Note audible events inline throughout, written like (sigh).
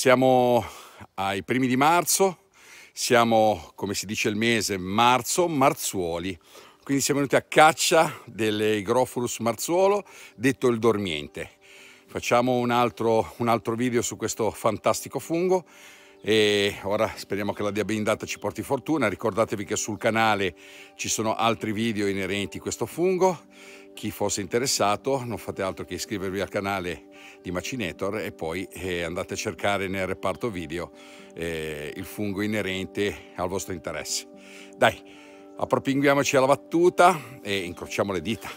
Siamo ai primi di marzo, siamo come si dice il mese marzo, marzuoli. Quindi siamo venuti a caccia dell'Hygrophorus marzuolo, detto il dormiente. Facciamo un altro, un altro video su questo fantastico fungo e ora speriamo che la diabendata ci porti fortuna. Ricordatevi che sul canale ci sono altri video inerenti a questo fungo. Chi fosse interessato non fate altro che iscrivervi al canale di Macinator e poi eh, andate a cercare nel reparto video eh, il fungo inerente al vostro interesse. Dai, appropinguiamoci alla battuta e incrociamo le dita.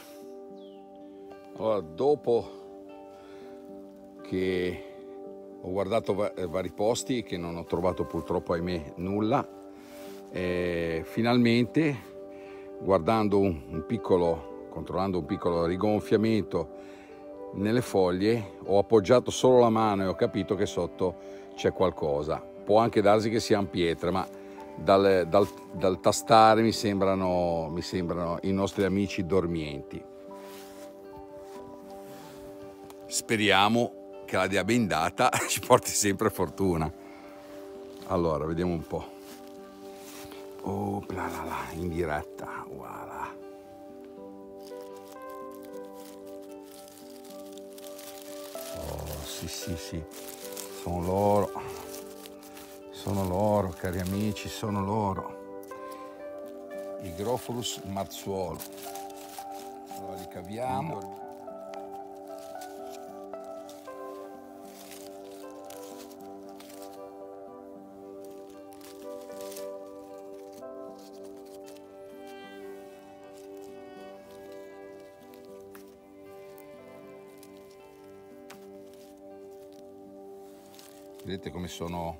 Allora, dopo che ho guardato eh, vari posti che non ho trovato purtroppo ahimè nulla e finalmente guardando un, un piccolo controllando un piccolo rigonfiamento nelle foglie ho appoggiato solo la mano e ho capito che sotto c'è qualcosa può anche darsi che siano pietre ma dal, dal, dal tastare mi sembrano, mi sembrano i nostri amici dormienti speriamo che la dia bendata (laughs) ci porti sempre fortuna. Allora, vediamo un po'. Oh, la la la, in diretta, voilà. Sì, sì, sì, sono loro. Sono loro, cari amici, sono loro. I Grofolus marzuolo. Allora li caviamo. Vedete come sono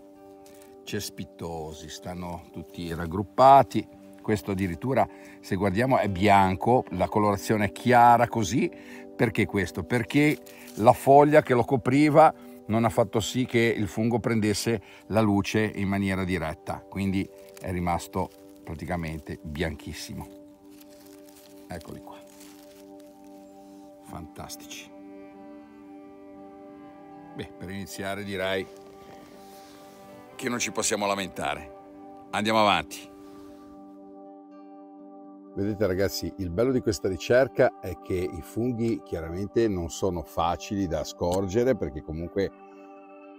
cespitosi, stanno tutti raggruppati. Questo addirittura, se guardiamo, è bianco, la colorazione è chiara così. Perché questo? Perché la foglia che lo copriva non ha fatto sì che il fungo prendesse la luce in maniera diretta, quindi è rimasto praticamente bianchissimo. Eccoli qua. Fantastici. Beh, per iniziare direi che non ci possiamo lamentare. Andiamo avanti. Vedete ragazzi, il bello di questa ricerca è che i funghi chiaramente non sono facili da scorgere perché comunque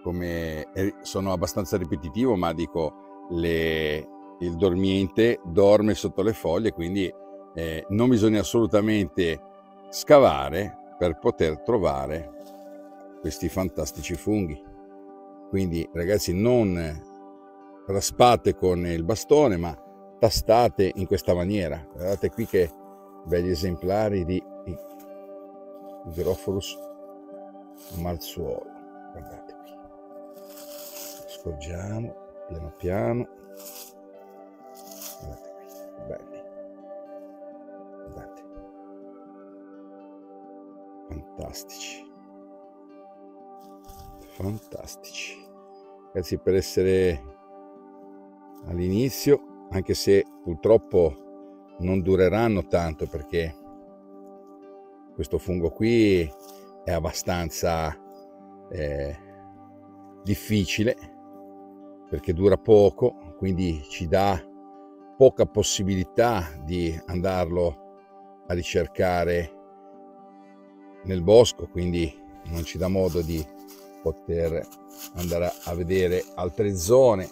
come sono abbastanza ripetitivo, ma dico le, il dormiente dorme sotto le foglie, quindi eh, non bisogna assolutamente scavare per poter trovare questi fantastici funghi. Quindi ragazzi non raspate con il bastone ma tastate in questa maniera. Guardate qui che belli esemplari di Gyrophorus marzuolo. Guardate qui. Scorgiamo piano piano. Guardate qui, belli. Guardate. Fantastici fantastici. Ragazzi per essere all'inizio anche se purtroppo non dureranno tanto perché questo fungo qui è abbastanza eh, difficile perché dura poco quindi ci dà poca possibilità di andarlo a ricercare nel bosco quindi non ci dà modo di poter andare a vedere altre zone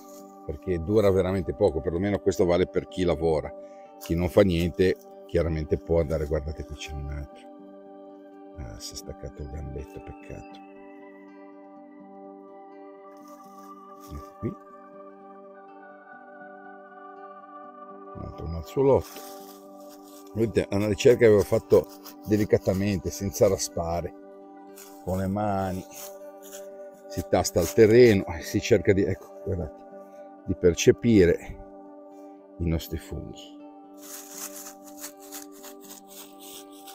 perché dura veramente poco, perlomeno questo vale per chi lavora. Chi non fa niente chiaramente può andare, guardate qui c'è un altro. Ah, si è staccato il gambetto, peccato. Ecco qui. Un altro mazzolotto. Vedete, è una ricerca che avevo fatto delicatamente, senza raspare, con le mani si tasta il terreno e si cerca di, ecco, guardate, di percepire i nostri funghi.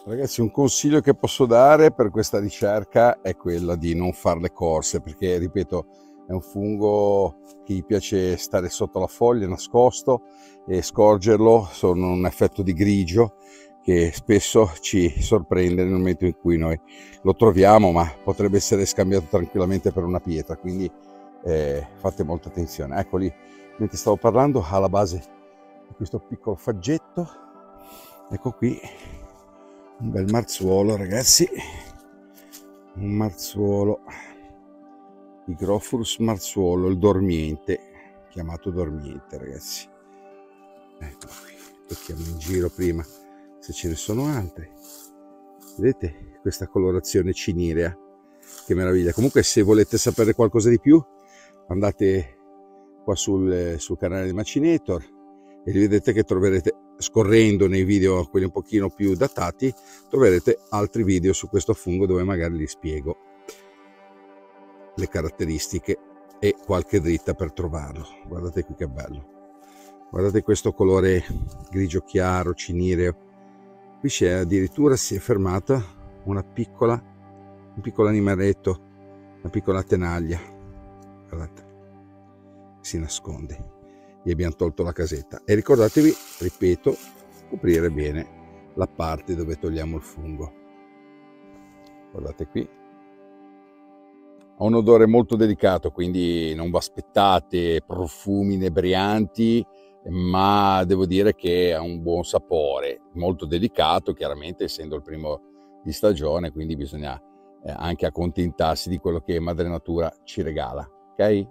Ragazzi, un consiglio che posso dare per questa ricerca è quello di non fare le corse, perché, ripeto, è un fungo che gli piace stare sotto la foglia, nascosto, e scorgerlo sono un effetto di grigio che spesso ci sorprende nel momento in cui noi lo troviamo, ma potrebbe essere scambiato tranquillamente per una pietra. Quindi eh, fate molta attenzione. Ecco lì, mentre stavo parlando, alla base di questo piccolo faggetto, ecco qui, un bel marzuolo ragazzi, un marzuolo, Igrophorus marzuolo, il dormiente, chiamato dormiente ragazzi. Ecco qui, tocchiamo in giro prima se ce ne sono altri. Vedete questa colorazione cinerea? Che meraviglia. Comunque se volete sapere qualcosa di più andate qua sul, sul canale di Macinator e vedete che troverete, scorrendo nei video quelli un pochino più datati, troverete altri video su questo fungo dove magari vi spiego le caratteristiche e qualche dritta per trovarlo. Guardate qui che bello. Guardate questo colore grigio chiaro, cinireo. Qui c'è addirittura si è fermata una piccola, un piccolo animaletto, una piccola tenaglia. Guardate, si nasconde. Gli abbiamo tolto la casetta. E ricordatevi, ripeto, coprire bene la parte dove togliamo il fungo. Guardate qui. Ha un odore molto delicato, quindi non vi aspettate profumi inebrianti, ma devo dire che ha un buon sapore, molto delicato, chiaramente essendo il primo di stagione, quindi bisogna eh, anche accontentarsi di quello che Madre Natura ci regala, ok?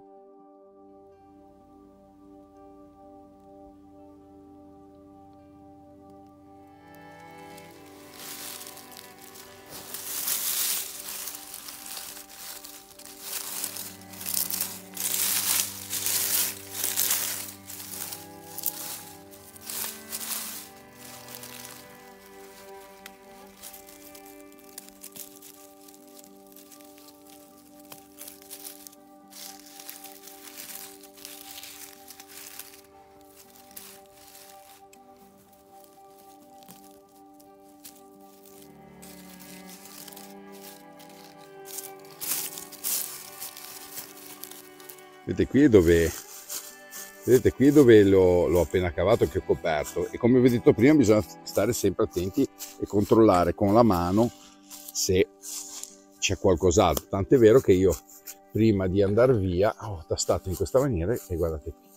Vedete qui dove, vedete qui dove l'ho, appena cavato che ho coperto e come vi ho detto prima bisogna stare sempre attenti e controllare con la mano se c'è qualcos'altro. Tant'è vero che io prima di andare via ho tastato in questa maniera e guardate qui.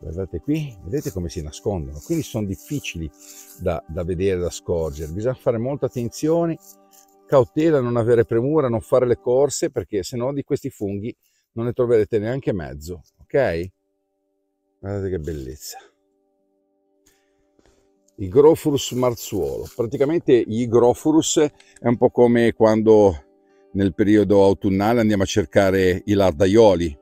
Guardate qui, vedete come si nascondono, quindi sono difficili da, da vedere, da scorgere. Bisogna fare molta attenzione, cautela, non avere premura, non fare le corse perché se no di questi funghi non ne troverete neanche mezzo, ok? Guardate che bellezza. Igrophorus marzuolo. Praticamente gli Igrophorus è un po' come quando nel periodo autunnale andiamo a cercare i lardaioli,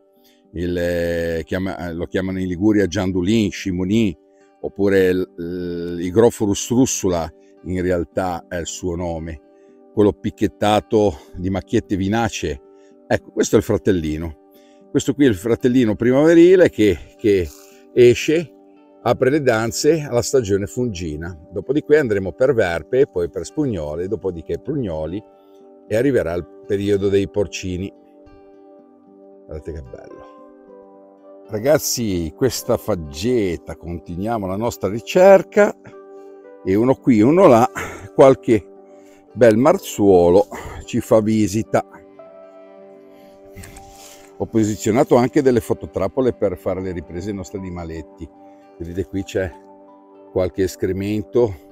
il, eh, chiama, lo chiamano in Liguria giandulin, scimoni, oppure l'Igrophorus russula, in realtà è il suo nome, quello picchettato di macchiette vinacee. Ecco, questo è il fratellino. Questo qui è il fratellino primaverile che, che esce, apre le danze alla stagione fungina. Dopodiché andremo per verpe, poi per spugnoli, dopodiché prugnoli e arriverà il periodo dei porcini. Guardate che bello. Ragazzi, questa faggeta, continuiamo la nostra ricerca e uno qui, uno là, qualche bel marzuolo ci fa visita ho posizionato anche delle fototrappole per fare le riprese ai nostri animaletti. Vedete qui c'è qualche escremento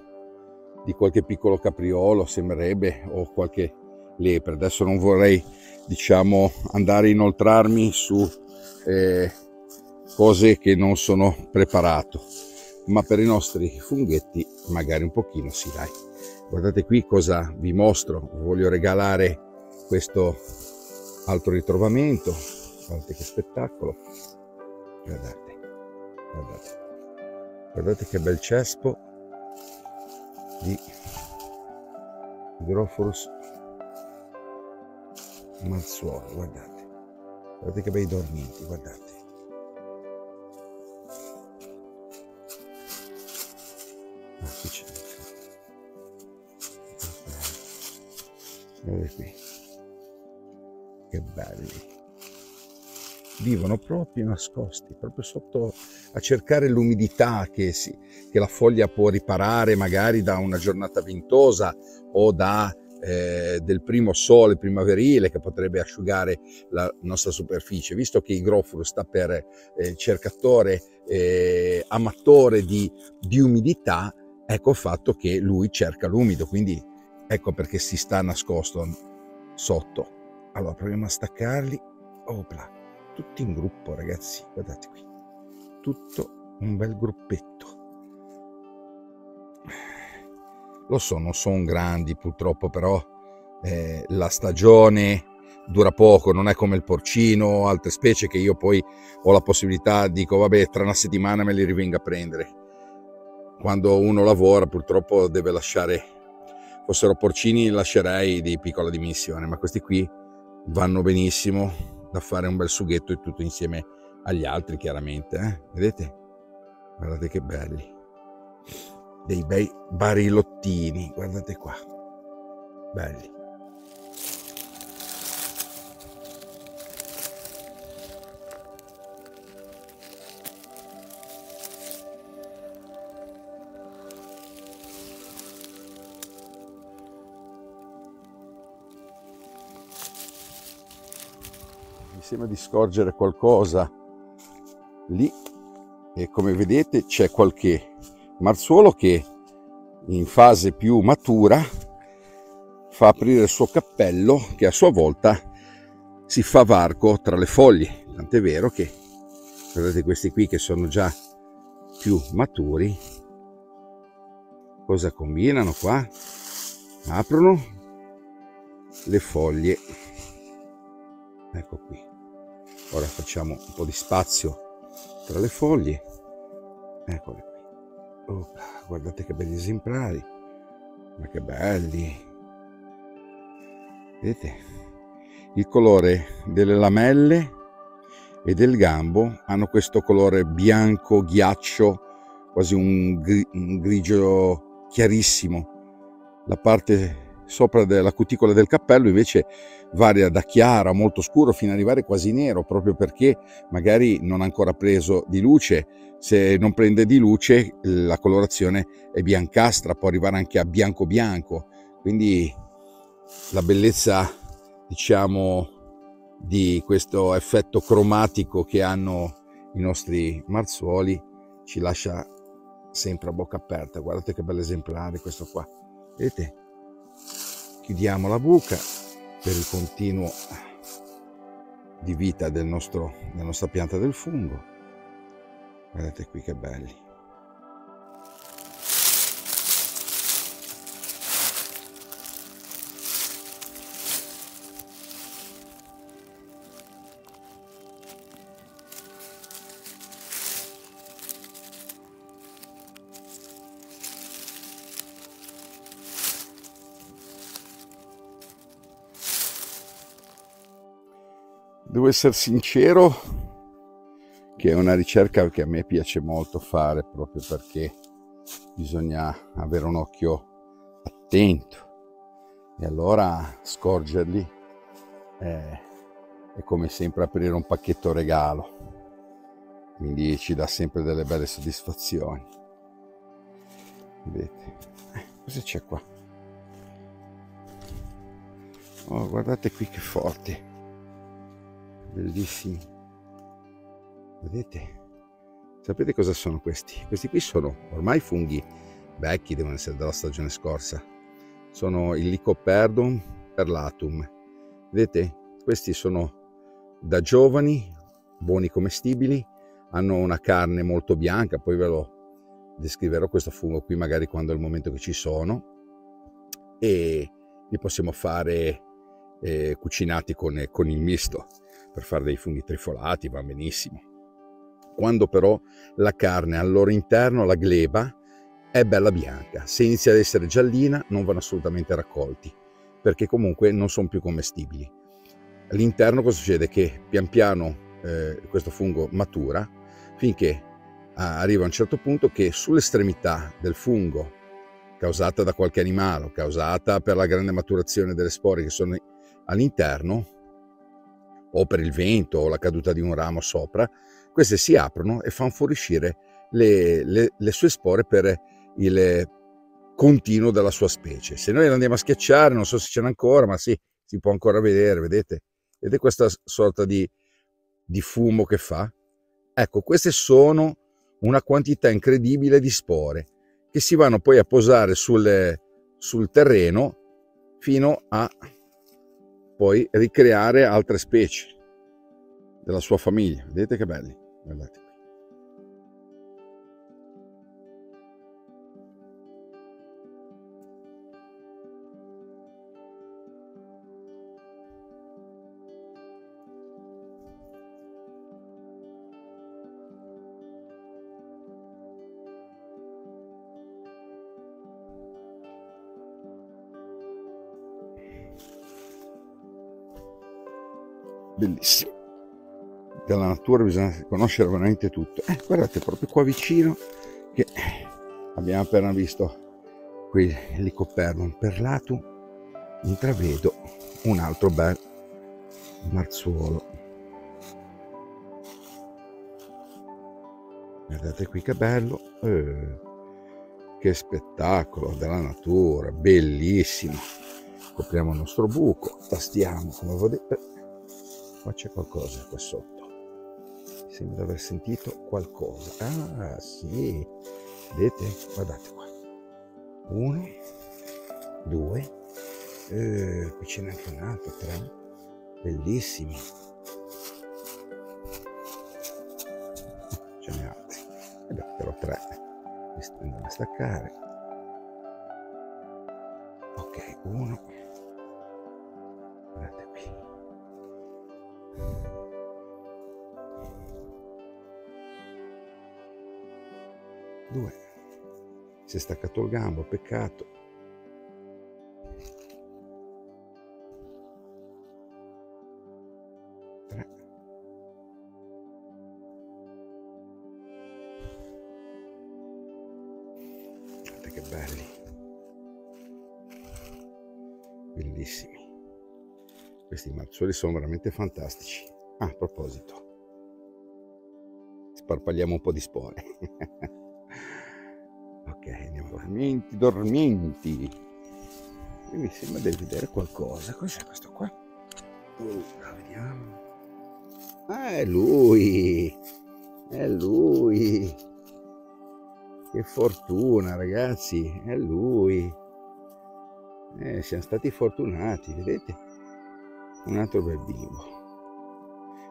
di qualche piccolo capriolo sembrerebbe o qualche lepre. Adesso non vorrei diciamo andare a inoltrarmi su eh, cose che non sono preparato ma per i nostri funghetti magari un pochino sì dai. Guardate qui cosa vi mostro. Voglio regalare questo altro ritrovamento guardate che spettacolo. Guardate guardate. Guardate che bel cespo di Hygrophorus mazzuolo guardate. Guardate che bei dormiti guardate. Guardate qui. Che belli vivono proprio nascosti, proprio sotto a cercare l'umidità che, si, che la foglia può riparare magari da una giornata ventosa o da eh, del primo sole primaverile che potrebbe asciugare la nostra superficie, visto che il grofuro sta per eh, cercatore eh, amatore di, di umidità, ecco il fatto che lui cerca l'umido, quindi ecco perché si sta nascosto sotto. Allora proviamo a staccarli, opla, tutti in gruppo ragazzi, guardate qui, tutto un bel gruppetto. Lo so, non sono grandi purtroppo, però eh, la stagione dura poco, non è come il porcino o altre specie che io poi ho la possibilità, dico vabbè tra una settimana me li rivengo a prendere. Quando uno lavora purtroppo deve lasciare, fossero porcini lascerei di piccola dimensione, ma questi qui vanno benissimo da fare un bel sughetto e tutto insieme agli altri chiaramente, eh? vedete? Guardate che belli dei bei barilottini, guardate qua, belli. Sembra di scorgere qualcosa lì e come vedete c'è qualche Marzuolo che in fase più matura fa aprire il suo cappello che a sua volta si fa varco tra le foglie. Tant'è vero che, guardate questi qui che sono già più maturi, cosa combinano qua? Aprono le foglie. Ecco qui. Ora facciamo un po' di spazio tra le foglie. Eccole qui. Oh, guardate che belli esemplari, ma che belli. Vedete? Il colore delle lamelle e del gambo hanno questo colore bianco ghiaccio, quasi un, gri- un grigio chiarissimo. La parte sopra della cuticola del cappello invece varia da chiaro a molto scuro fino ad arrivare quasi nero, proprio perché magari non ha ancora preso di luce. Se non prende di luce la colorazione è biancastra, può arrivare anche a bianco bianco. Quindi la bellezza, diciamo, di questo effetto cromatico che hanno i nostri marzuoli ci lascia sempre a bocca aperta. Guardate che bello esemplare questo qua. Vedete? Chiudiamo la buca per il continuo di vita del nostro, della nostra pianta del fungo. Guardate qui che belli. Devo essere sincero che è una ricerca che a me piace molto fare proprio perché bisogna avere un occhio attento. E allora scorgerli è, è come sempre aprire un pacchetto regalo. Quindi ci dà sempre delle belle soddisfazioni. Vedete. Eh, cosa c'è qua? Oh guardate qui che forti bellissimi. Vedete? Sapete cosa sono questi? Questi qui sono ormai funghi vecchi devono essere della stagione scorsa. Sono il lycoperdum perlatum. Vedete? Questi sono da giovani buoni commestibili hanno una carne molto bianca poi ve lo descriverò questo fungo qui magari quando è il momento che ci sono. E li possiamo fare eh, cucinati con, con il misto per fare dei funghi trifolati, va benissimo. Quando però la carne al loro interno, la gleba, è bella bianca, se inizia ad essere giallina non vanno assolutamente raccolti, perché comunque non sono più commestibili. All'interno cosa succede? Che pian piano eh, questo fungo matura finché ah, arriva a un certo punto che sull'estremità del fungo causata da qualche animale, causata per la grande maturazione delle spore che sono all'interno, o per il vento o la caduta di un ramo sopra, queste si aprono e fanno fuoriuscire le, le, le sue spore per il continuo della sua specie. Se noi andiamo a schiacciare, non so se ce n'è ancora, ma sì, si può ancora vedere, vedete? Vedete questa sorta di, di fumo che fa? Ecco, queste sono una quantità incredibile di spore che si vanno poi a posare sul, sul terreno fino a poi ricreare altre specie della sua famiglia. Vedete che belli? Guardate. Bellissimo. Della natura bisogna conoscere veramente tutto. Eh, guardate proprio qua vicino che abbiamo appena visto qui l'Icoperno perlatum intravedo un altro bel marzuolo. Guardate qui che bello eh, che spettacolo della natura bellissimo. Copriamo il nostro buco tastiamo come avevo detto qua c'è qualcosa qua sotto. Mi sembra di aver sentito qualcosa. Ah sì. Vedete? Guardate qua. Uno due eh, qui ce n'è anche un altro tre. Bellissimi ce n'è altri. Eh beh, però tre. Andiamo a staccare. Ok uno Si è staccato il gambo, peccato. Che belli. Bellissimi. Questi marzoli sono veramente fantastici. Ah, a proposito, sparpagliamo un po' di spore. (laughs) dormienti dormienti qui mi sembra di vedere qualcosa. Cos'è questo qua? Uh, vediamo. Ah è lui. È lui. Che fortuna ragazzi. È lui. Eh, siamo stati fortunati vedete? Un altro bel bimbo.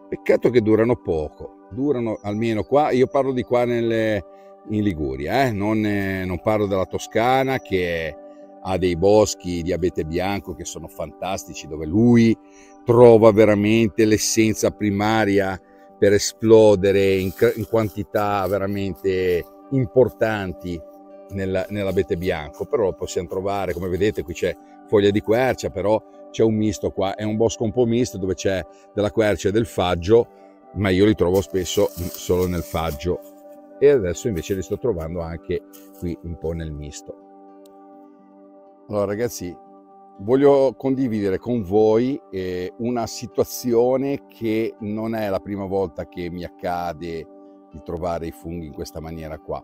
Peccato che durano poco. Durano almeno qua. Io parlo di qua nelle in Liguria, eh? non, eh, non, parlo della Toscana che ha dei boschi di abete bianco che sono fantastici, dove lui trova veramente l'essenza primaria per esplodere in, in quantità veramente importanti nel, nell'abete bianco, però lo possiamo trovare, come vedete qui c'è foglia di quercia, però c'è un misto qua, è un bosco un po' misto dove c'è della quercia e del faggio, ma io li trovo spesso solo nel faggio e adesso invece li sto trovando anche qui un po' nel misto. Allora ragazzi, voglio condividere con voi eh, una situazione che non è la prima volta che mi accade di trovare i funghi in questa maniera qua.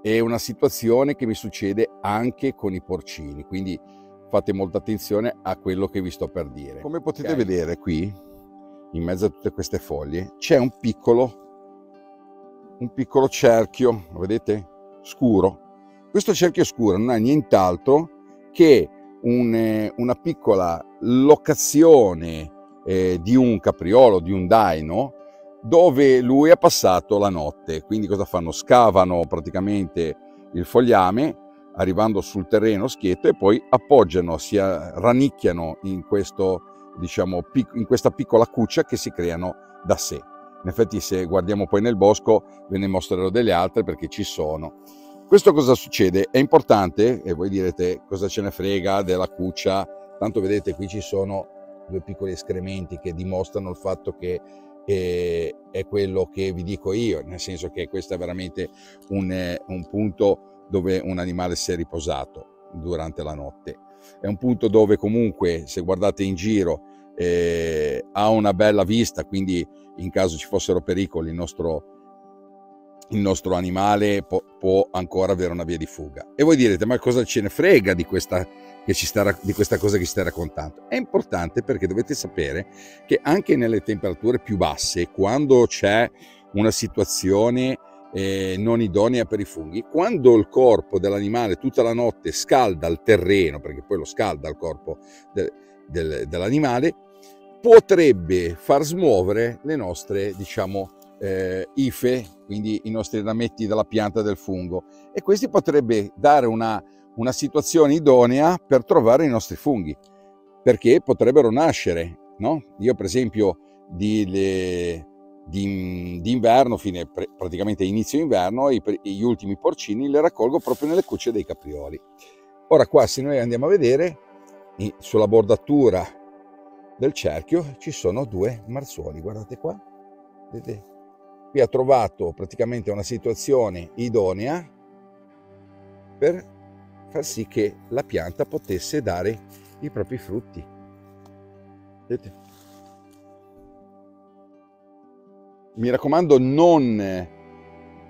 È una situazione che mi succede anche con i porcini, quindi fate molta attenzione a quello che vi sto per dire. Come potete okay. vedere qui, in mezzo a tutte queste foglie, c'è un piccolo un piccolo cerchio, lo vedete? Scuro. Questo cerchio scuro non è nient'altro che un, eh, una piccola locazione eh, di un capriolo, di un daino, dove lui ha passato la notte. Quindi cosa fanno? Scavano praticamente il fogliame, arrivando sul terreno schietto e poi appoggiano, si rannicchiano in, questo, diciamo, in questa piccola cuccia che si creano da sé. In effetti se guardiamo poi nel bosco ve ne mostrerò delle altre perché ci sono. Questo cosa succede? È importante, e voi direte cosa ce ne frega della cuccia, tanto vedete qui ci sono due piccoli escrementi che dimostrano il fatto che è, è quello che vi dico io, nel senso che questo è veramente un, un punto dove un animale si è riposato durante la notte. È un punto dove comunque, se guardate in giro, eh, ha una bella vista, quindi in caso ci fossero pericoli il nostro, il nostro animale può, può, ancora avere una via di fuga. E voi direte, ma cosa ce ne frega di questa, sta, di questa cosa che ci stai raccontando? È importante perché dovete sapere che anche nelle temperature più basse, quando c'è una situazione eh, non idonea per i funghi, quando il corpo dell'animale tutta la notte scalda il terreno, perché poi lo scalda il corpo de, de, dell'animale, potrebbe far smuovere le nostre, diciamo, eh, IFE, quindi i nostri rametti della pianta del fungo, e questi potrebbe dare una, una situazione idonea per trovare i nostri funghi, perché potrebbero nascere. No? Io per esempio di, le, di, d'inverno, fine, praticamente inizio inverno, i, gli ultimi porcini li raccolgo proprio nelle cucce dei caprioli. Ora qua se noi andiamo a vedere, sulla bordatura del cerchio ci sono due marzuoli, guardate qua, vedete? Qui ha trovato praticamente una situazione idonea per far sì che la pianta potesse dare i propri frutti. Vedete? Mi raccomando, non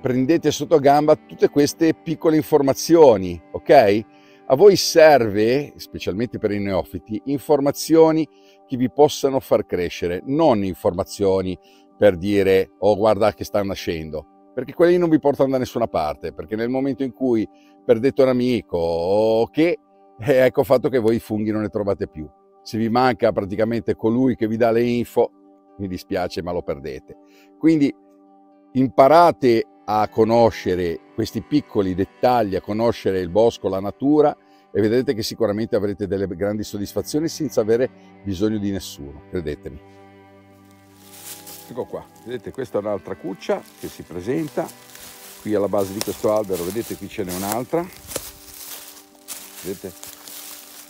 prendete sotto gamba tutte queste piccole informazioni, ok? A voi serve, specialmente per i neofiti, informazioni che vi possano far crescere, non informazioni per dire oh guarda che sta nascendo, perché quelli non vi portano da nessuna parte, perché nel momento in cui perdete un amico o che, eh, ecco fatto che voi i funghi non ne trovate più. Se vi manca praticamente colui che vi dà le info, mi dispiace ma lo perdete. Quindi imparate a conoscere questi piccoli dettagli, a conoscere il bosco, la natura e vedrete che sicuramente avrete delle grandi soddisfazioni senza avere bisogno di nessuno, credetemi. Ecco qua, vedete questa è un'altra cuccia che si presenta, qui alla base di questo albero, vedete qui ce n'è un'altra, vedete?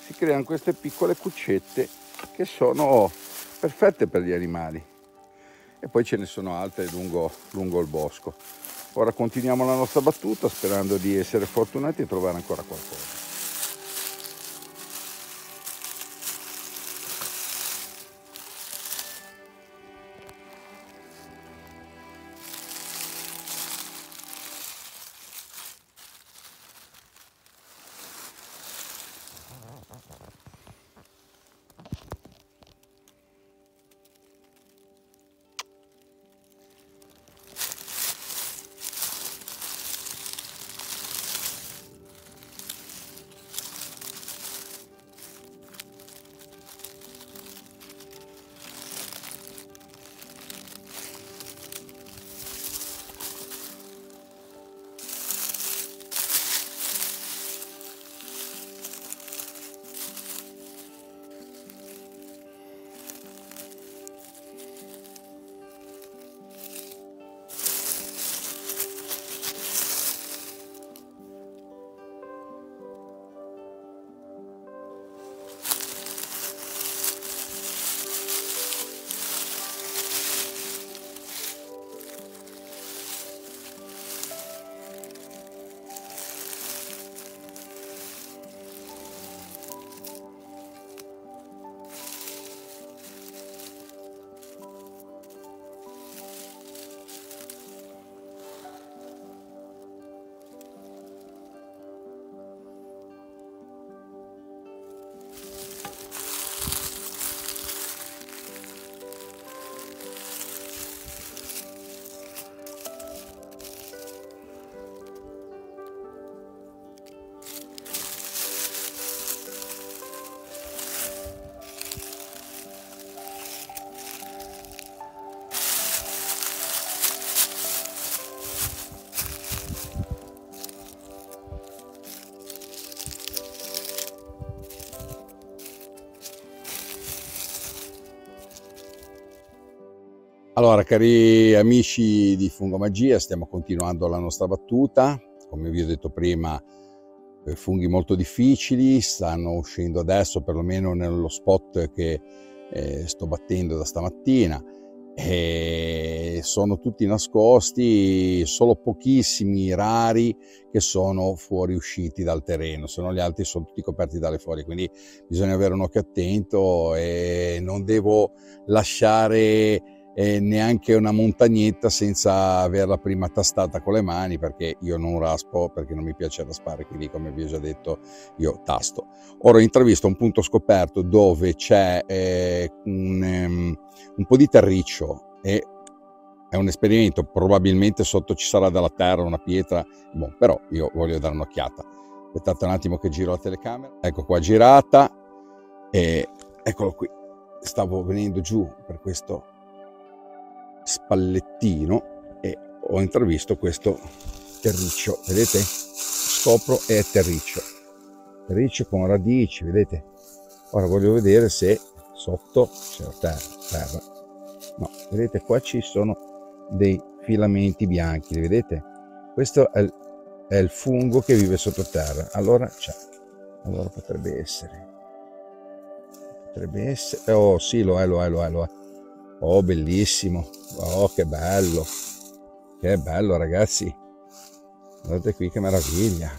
Si creano queste piccole cuccette che sono perfette per gli animali e poi ce ne sono altre lungo, lungo il bosco. Ora continuiamo la nostra battuta sperando di essere fortunati e trovare ancora qualcosa. Allora, cari amici di Fungomagia, stiamo continuando la nostra battuta. Come vi ho detto prima, eh, funghi molto difficili, stanno uscendo adesso, perlomeno nello spot che eh, sto battendo da stamattina. E sono tutti nascosti, solo pochissimi rari che sono fuoriusciti dal terreno, se no gli altri sono tutti coperti dalle foglie, quindi bisogna avere un occhio attento e non devo lasciare e neanche una montagnetta senza avere la prima tastata con le mani perché io non raspo perché non mi piace raspare quindi come vi ho già detto io tasto. Ora ho intravisto un punto scoperto dove c'è eh, un, um, un po' di terriccio e è un esperimento. Probabilmente sotto ci sarà della terra una pietra. Boh, però io voglio dare un'occhiata. Aspettate un attimo che giro la telecamera. Ecco qua girata. E eccolo qui. Stavo venendo giù per questo spallettino e ho intravisto questo terriccio, vedete? Scopro è terriccio, terriccio con radici, vedete? Ora voglio vedere se sotto c'è la terra, terra. No, vedete qua ci sono dei filamenti bianchi, vedete? Questo è il, è il fungo che vive sottoterra, allora c'è, allora potrebbe essere, potrebbe essere, oh sì lo è, lo è, lo è, lo è Oh, bellissimo. Oh, che bello. Che bello, ragazzi. Guardate qui che meraviglia.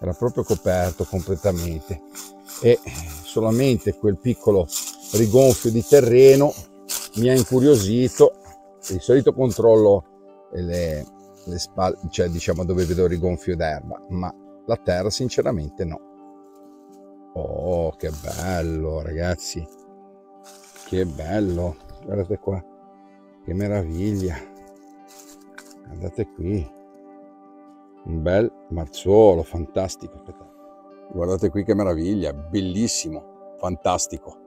Era proprio coperto completamente. E solamente quel piccolo rigonfio di terreno mi ha incuriosito. Di solito controllo le, le spalle, cioè diciamo dove vedo il rigonfio d'erba, ma la terra sinceramente no. Oh, che bello, ragazzi. Che bello guardate qua che meraviglia. Guardate qui. Un bel marzuolo fantastico guardate qui che meraviglia bellissimo fantastico.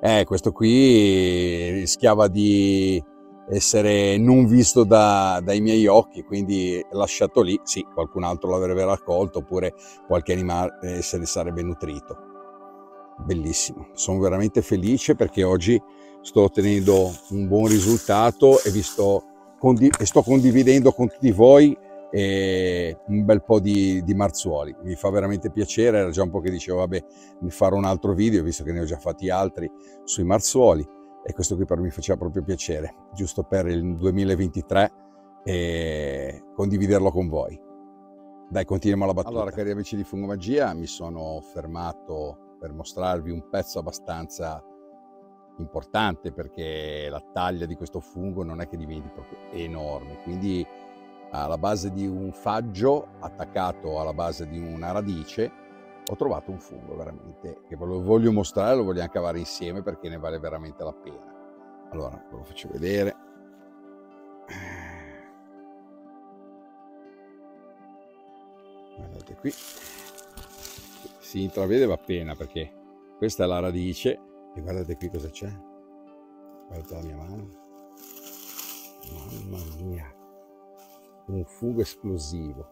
Eh questo qui rischiava di essere non visto da, dai miei occhi quindi lasciato lì. Sì qualcun altro l'avrebbe raccolto oppure qualche animale se ne sarebbe nutrito bellissimo sono veramente felice perché oggi sto ottenendo un buon risultato e, vi sto, e sto condividendo con tutti voi eh, un bel po' di, di, marzuoli. Mi fa veramente piacere, era già un po' che dicevo, vabbè, mi farò un altro video, visto che ne ho già fatti altri sui marzuoli, e questo qui per me faceva proprio piacere, giusto per il 2023, e condividerlo con voi. Dai, continuiamo la battuta. Allora, cari amici di Fungomagia, mi sono fermato per mostrarvi un pezzo abbastanza importante perché la taglia di questo fungo non è che diventi proprio enorme, quindi alla base di un faggio attaccato alla base di una radice ho trovato un fungo veramente che ve lo voglio mostrare, lo vogliamo cavare insieme perché ne vale veramente la pena. Allora, ve lo faccio vedere. Guardate qui, si intravede va appena perché questa è la radice e guardate qui cosa c'è. Guardate la mia mano. Mamma mia. Un fungo esplosivo.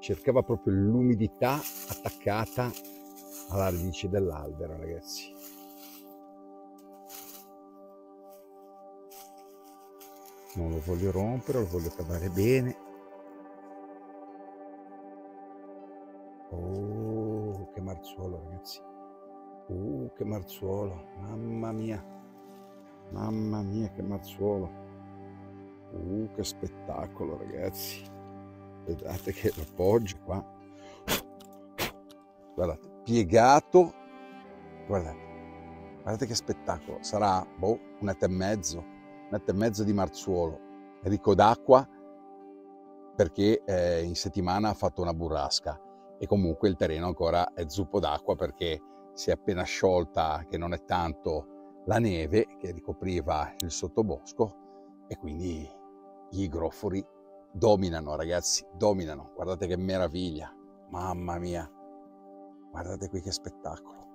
Cercava proprio l'umidità attaccata alla radice dell'albero, ragazzi. Non lo voglio rompere, lo voglio cavare bene. Oh, marzuolo, ragazzi. Uh, che marzuolo, mamma mia, mamma mia che marzuolo. Uh, che spettacolo ragazzi. Vedete che l'appoggio qua. Guardate, piegato. Guardate, guardate che spettacolo. Sarà, boh, un etto e mezzo, un etto e mezzo di marzuolo, ricco d'acqua perché eh, in settimana ha fatto una burrasca e comunque il terreno ancora è zuppo d'acqua perché si è appena sciolta, che non è tanto la neve che ricopriva il sottobosco e quindi gli igrofori dominano ragazzi, dominano. Guardate che meraviglia, mamma mia, guardate qui che spettacolo,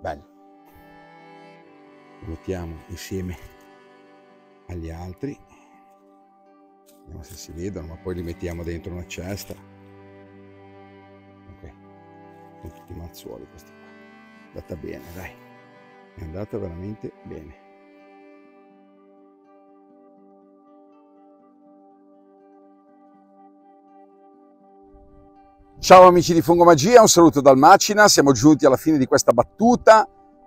bello. Lo mettiamo insieme agli altri, vediamo se si vedono, ma poi li mettiamo dentro una cesta. Sono tutti mazzuoli questi è andata bene, dai. È andata veramente bene. Ciao amici di Fungomagia, un saluto dal Macina, siamo giunti alla fine di questa battuta,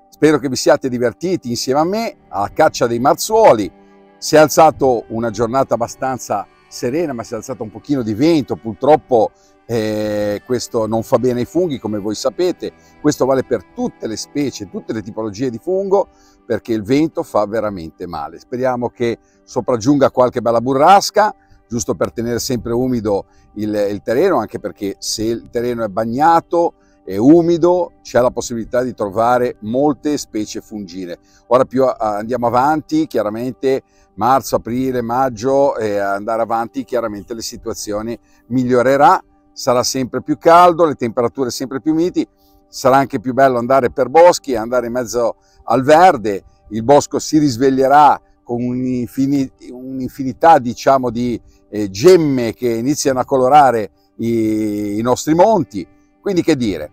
spero che vi siate divertiti insieme a me alla caccia dei marzuoli, si è alzato una giornata abbastanza serena, ma si è alzato un pochino di vento, purtroppo eh, questo non fa bene ai funghi, come voi sapete, questo vale per tutte le specie, tutte le tipologie di fungo, perché il vento fa veramente male. Speriamo che sopraggiunga qualche bella burrasca, giusto per tenere sempre umido il, il terreno, anche perché se il terreno è bagnato, è umido, c'è la possibilità di trovare molte specie fungine. Ora più andiamo avanti, chiaramente marzo, aprile, maggio, e andare avanti, chiaramente la situazione migliorerà, sarà sempre più caldo, le temperature sempre più miti, sarà anche più bello andare per boschi, andare in mezzo al verde, il bosco si risveglierà con un'infinità diciamo, di eh, gemme che iniziano a colorare i, i nostri monti, quindi che dire,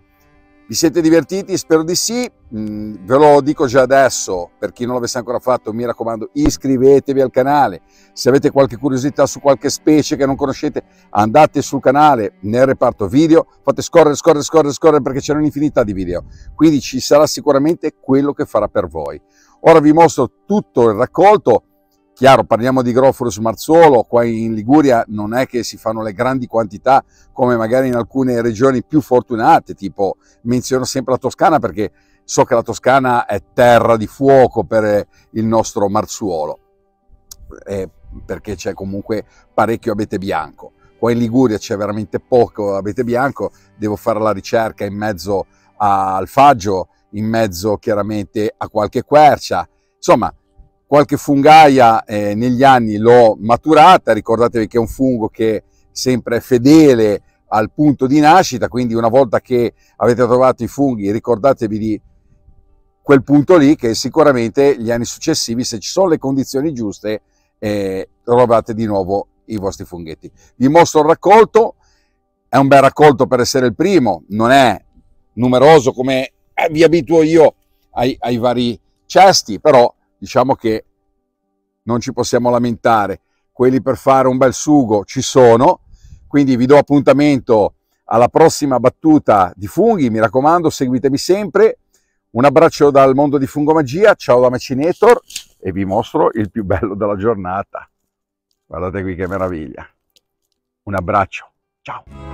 vi siete divertiti? Spero di sì, mm, ve lo dico già adesso, per chi non l'avesse ancora fatto, mi raccomando iscrivetevi al canale, se avete qualche curiosità su qualche specie che non conoscete, andate sul canale nel reparto video, fate scorrere, scorrere, scorrere, scorrere perché c'è un'infinità di video, quindi ci sarà sicuramente quello che farà per voi. Ora vi mostro tutto il raccolto, Chiaro, parliamo di Groforus marzuolo, qua in Liguria non è che si fanno le grandi quantità come magari in alcune regioni più fortunate, tipo menziono sempre la Toscana perché so che la Toscana è terra di fuoco per il nostro marzuolo, eh, perché c'è comunque parecchio abete bianco. Qua in Liguria c'è veramente poco abete bianco, devo fare la ricerca in mezzo al faggio, in mezzo chiaramente a qualche quercia, insomma qualche fungaia eh, negli anni l'ho maturata, ricordatevi che è un fungo che sempre fedele al punto di nascita, quindi una volta che avete trovato i funghi ricordatevi di quel punto lì che sicuramente gli anni successivi, se ci sono le condizioni giuste, eh, trovate di nuovo i vostri funghetti. Vi mostro il raccolto, è un bel raccolto per essere il primo, non è numeroso come vi abituo io ai, ai vari cesti, però diciamo che non ci possiamo lamentare. Quelli per fare un bel sugo ci sono, quindi vi do appuntamento alla prossima battuta di funghi, mi raccomando seguitemi sempre. Un abbraccio dal mondo di Fungomagia, ciao da Macinator e vi mostro il più bello della giornata. Guardate qui che meraviglia. Un abbraccio, ciao!